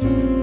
Bye.